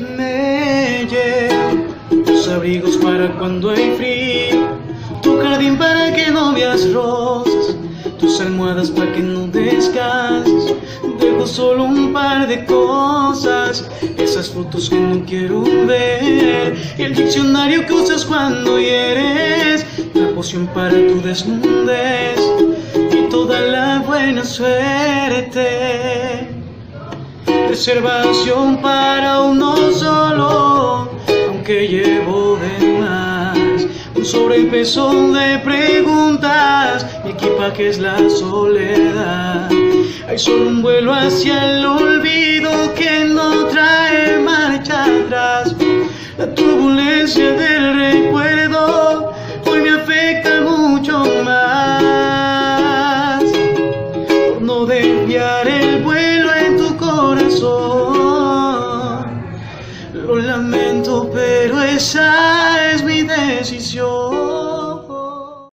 Me llevo tus abrigos para cuando hay frío, tu jardín para que no veas rosas, tus almohadas para que no descanses. Dejo solo un par de cosas, esas fotos que no quiero ver, el diccionario que usas cuando hieres, la poción para tu desnudez. Y toda la buena suerte. Reservación para uno solo, aunque llevo de más. Un sobrepeso de preguntas, mi equipaje es la soledad. Hay solo un vuelo hacia el olvido que no trae marcha atrás. La turbulencia del recuerdo corazón. Lo lamento, pero esa es mi decisión.